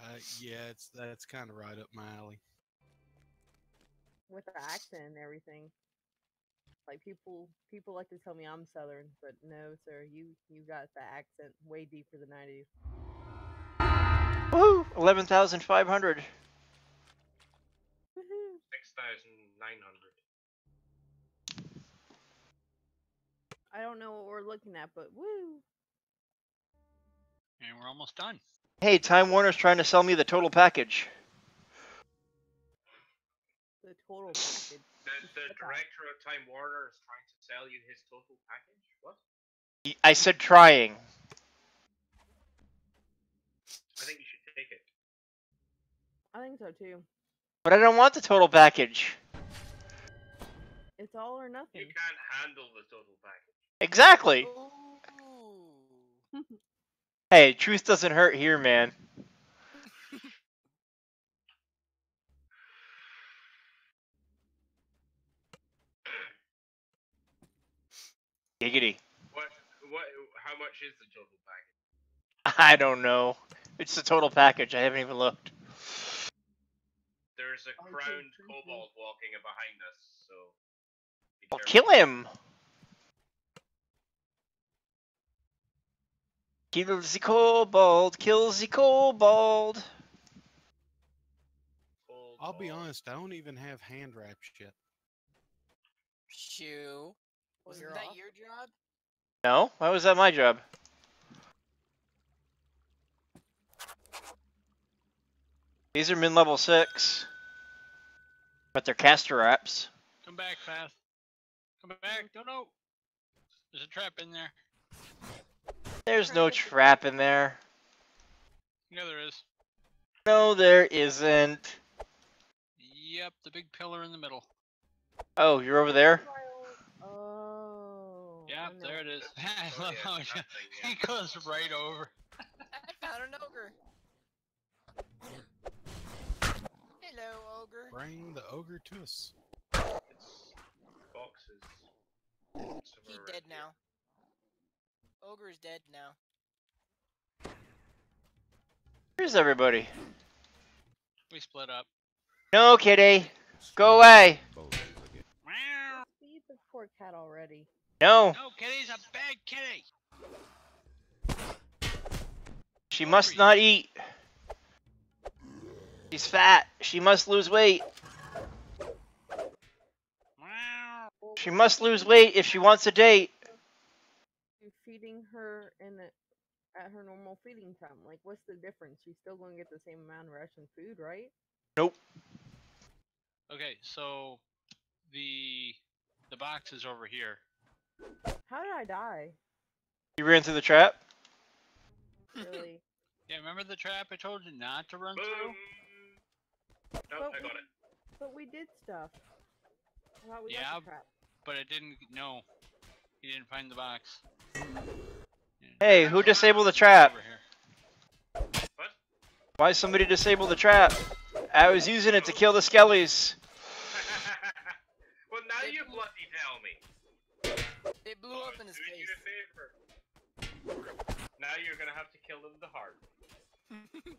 Uh, yeah, it's that's kind of right up my alley. with the accent and everything. Like people people like to tell me I'm southern, but no, sir, you you got the accent way deeper than I do. Woo! 11,500. Woohoo. Six thousand nine hundred. I don't know what we're looking at, but woo! And we're almost done. Hey, Time Warner's trying to sell me the total package. The total package. The, the director of Time Warner is trying to sell you his total package. What? Y- I said trying. I think you should take it. I think so too. But I don't want the total package. It's all or nothing. You can't handle the total package. Exactly. Ooh. Hey, truth doesn't hurt here, man. Giggity. What? What? How much is the total package? I don't know. It's the total package. I haven't even looked. There's a crowned creepy. kobold walking behind us, so. be Well, careful. kill him. Kill the kobold. Kill the kobold. I'll be honest, I don't even have hand wraps yet. Shoo. Wasn't you're that off. your job? No? Why was that my job? These are min level 6. But they're caster wraps. Come back, fast. Come back. Don't know. There's a trap in there. There's no trap in there. Yeah, there is. No, there isn't. Yep, the big pillar in the middle. Oh, you're over there? Oh. I Yep, there it is. I Oh, love how it- he goes right over. I found an ogre. Hello, ogre? Bring the ogre to us. It's boxes. somewhere He around dead here. now. Ogre is dead now. Where's everybody? We split up. No, kitty. Go away. Meow. Feed the poor cat already. No. No, kitty's a bad kitty. She must not eat. She's fat. She must lose weight. Meow. She must lose weight if she wants a date. You feeding her in a, at her normal feeding time. Like, what's the difference? She's still going to get the same amount of ration food, right? Nope. Okay, so the the box is over here. How did I die? You ran through the trap? Really? Yeah, remember the trap I told you not to run Boom. through? Nope, But I got we- it. But we did stuff. I thought we Yeah, got the trap. But I didn't. No, he didn't find the box. Hey, who disabled the trap? Over here. What? Why somebody disabled the trap? I was using it to kill the skellies. well, now you bloody tell me. It blew up in his Doing you face. a favor. Now you're gonna have to kill him the hard.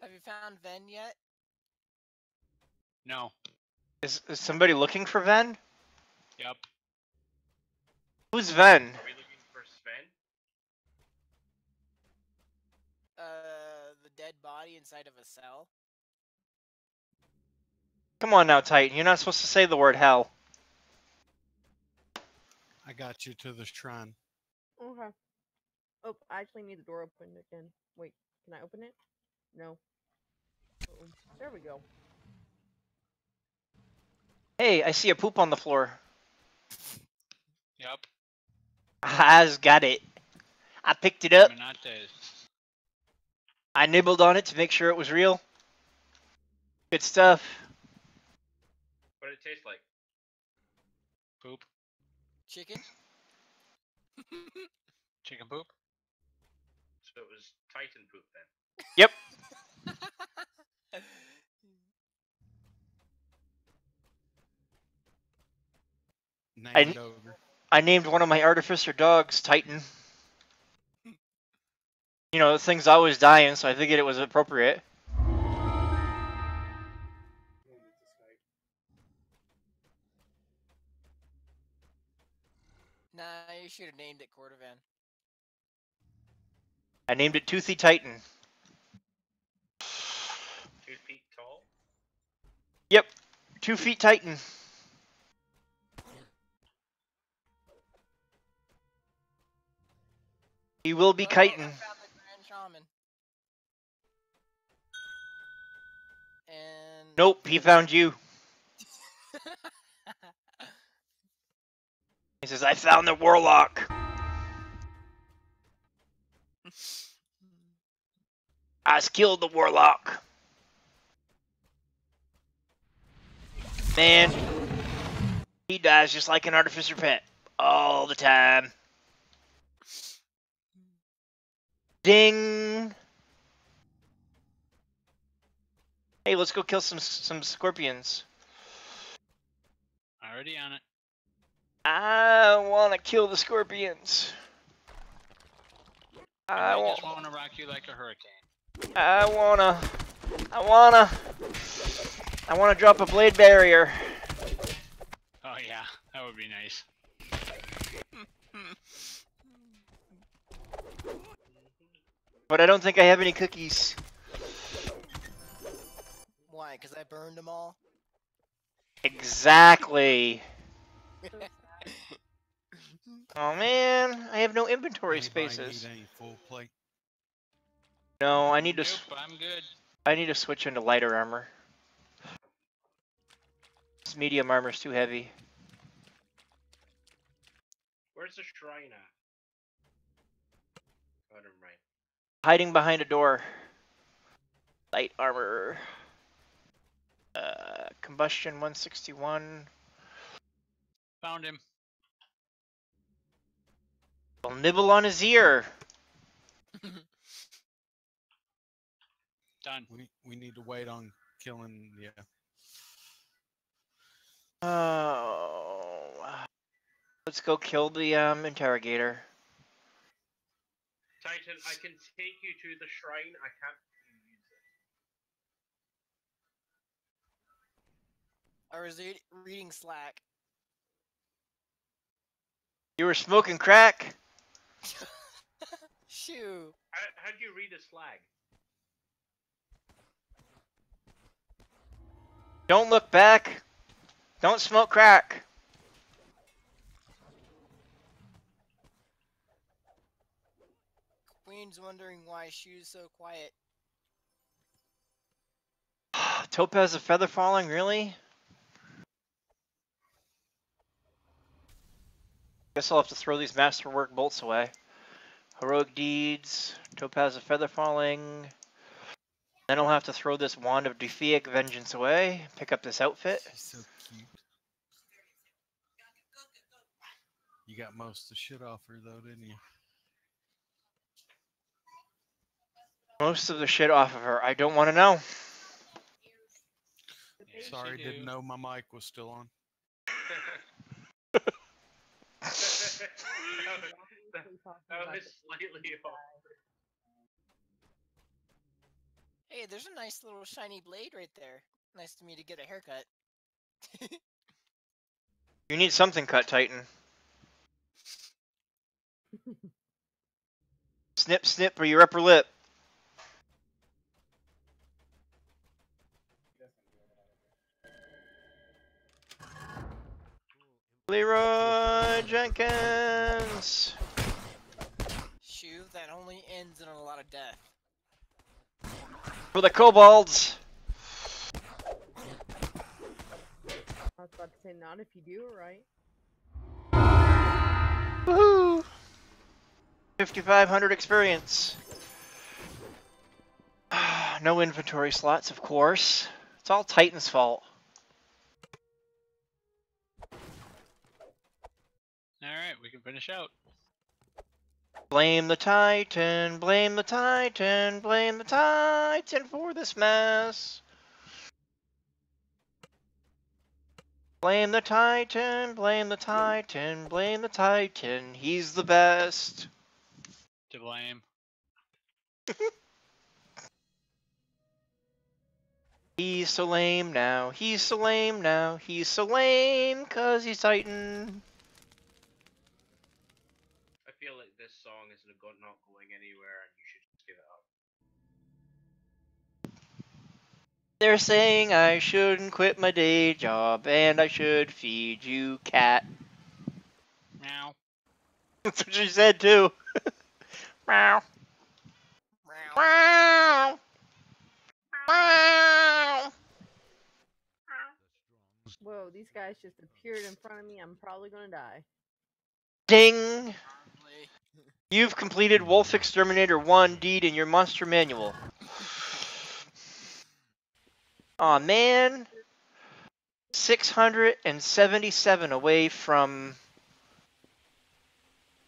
Have you found Ven yet? No. Is, is somebody looking for Ven? Yep. Who's Ven? Are we looking for Sven? Uh, the dead body inside of a cell. Come on now, Titan. You're not supposed to say the word hell. I got you to the shrine. Okay. Oh, I actually need the door opened again. Wait, can I open it? No. Uh-oh. There we go. Hey, I see a poop on the floor. Yep. I've got it. I picked it up. I'm not dead. I nibbled on it to make sure it was real. Good stuff. What did it taste like? Poop. Chicken? Chicken poop. So it was Titan poop then. Yep. I Named kn- ogre. I named one of my artificer dogs Titan. You know, the thing's always dying, so I figured it was appropriate. nah, you should have named it Cordovan. I named it Toothy Titan. Two feet tall. Yep, two feet Titan. He will be Oh, kiting. found the Grand Shaman. And Nope, he found you. He says, I found the warlock. I killed the warlock. Man, he dies just like an artificer pet all the time. Ding. Hey, let's go kill some some scorpions. Already on it. I want to kill the scorpions. I I want. just want to rock you like a hurricane. I wanna. I wanna. I wanna drop a blade barrier. Oh yeah, that would be nice. But I don't think I have any cookies. Why? Because I burned them all? Exactly. Oh man, I have no inventory Anybody spaces. Need any full plate? No, I need to. Nope, s- I'm good. I need to switch into lighter armor. This medium armor's too heavy. Where's the shrine at? Oh, never mind. Hiding behind a door. Light armor. Uh, combustion 161. Found him. I'll nibble on his ear. Done. We we need to wait on killing. Yeah. Oh, let's go kill the um interrogator. Titan, I can take you to the shrine. I can't use it. I was read- reading Slack. You were smoking crack. Shoo. How, how do you read a slag? Don't look back. Don't smoke crack. Queen's wondering why Shoo's so quiet. Topaz of feather falling, really? Guess I'll have to throw these masterwork bolts away. Heroic deeds, Topaz of feather falling. Then I'll have to throw this wand of Deific vengeance away. Pick up this outfit. She's so cute. You got most of the shit off her though, didn't you? Most of the shit off of her. I don't want to know. Yes, Sorry, didn't know my mic was still on. that, was- that, that was slightly off. Hey, there's a nice little shiny blade right there. Nice to me to get a haircut. You need something cut, Titan. snip, snip, or your upper lip. Leeroy Jenkins. Shoo, that only ends in a lot of death. For the kobolds. I was about to say, not if you do right. Woohoo! 5,500 experience. no inventory slots, of course. It's all Titan's fault. All right, we can finish out. Blame the Titan, blame the Titan, blame the Titan for this mess. Blame the Titan, blame the Titan, blame the Titan, he's the best. To blame. He's so lame now, he's so lame now, he's so lame cause he's Titan. I feel like this song is go- not going anywhere and you should just give it up. They're saying I shouldn't quit my day job and I should feed you cat. Meow. That's what she said too. Meow. Meow. Meow. Whoa, these guys just appeared in front of me. I'm probably gonna die. Ding. Probably. You've completed Wolf Exterminator 1 deed in your monster manual. Aw man. 677 away from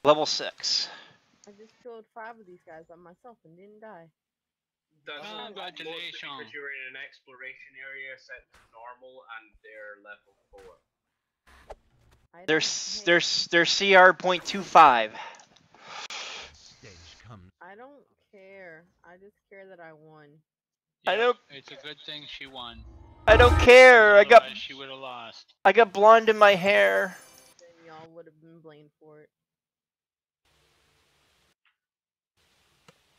level 6. I just killed five of these guys by myself and didn't die. That's Oh, mostly because Congratulations. you're in an exploration area set to normal and they're level 4. I They're don't s- hate- they're they're CR .25. Stage comes. I don't care. I just care that I won. I don't- It's a good thing she won. I don't care. I got she would have lost. I got blonde in my hair. Then y'all would have been blamed for it.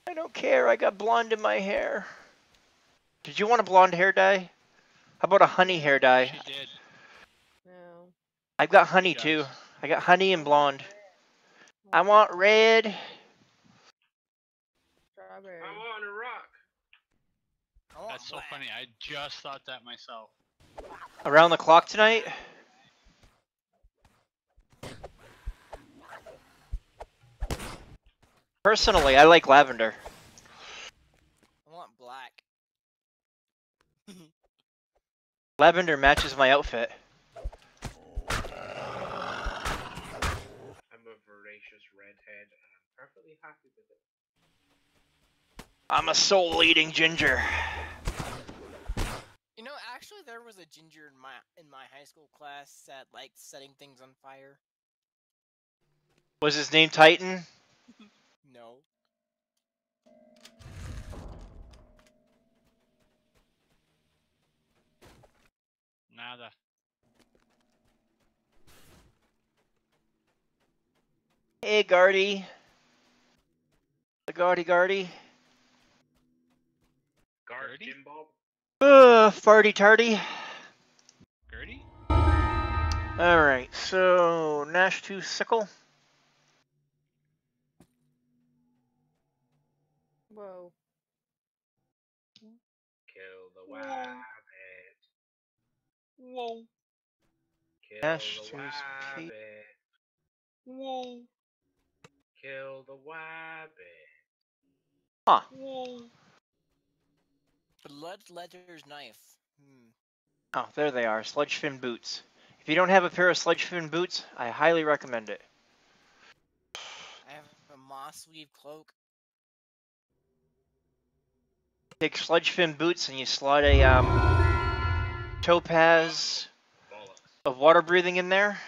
I don't care. I got blonde in my hair. Did you want a blonde hair dye? How about a honey hair dye? She did. No. I've got honey too. I got honey and blonde. I want red. Strawberry. I want a rock. I want That's so black. funny. I just thought that myself. Around the clock tonight. Personally, I like lavender. I want black. Lavender matches my outfit. I'm a voracious redhead and I'm a soul-eating ginger. You know, actually, there was a ginger in my in my high school class that liked setting things on fire? Was his name Titan? No. Nada. Hey, Guardy. The Guardy Guardy. Guard Gertie? Jim Uh, farty tardy. Gertie? Alright, so Nashtooth Sickle. Whoa. Kill the Whoa. wabbit. Whoa. Kill Nash the choose Pete. wabbit. Whoa. Kill the wabbit. Huh. Whoa. Blood letters knife. Hmm. Oh, there they are. Sledge fin boots. If you don't have a pair of sledge fin boots, I highly recommend it. I have a moss weave cloak. Take sledge fin boots and you slide a um, topaz of water breathing in there,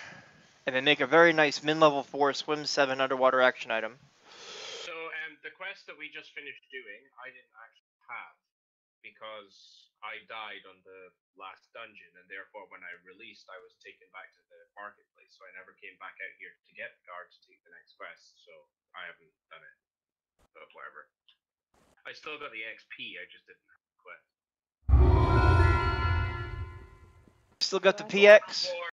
and they make a very nice min level 4 swim 7 underwater action item. So, um, the quest that we just finished doing, I didn't actually have because I died on the last dungeon, and therefore, when I released, I was taken back to the marketplace. So I never came back out here to get the guard to take the next quest. So I haven't done it. But whatever. I still got the XP. I just didn't have the quest. Still got the PX? Or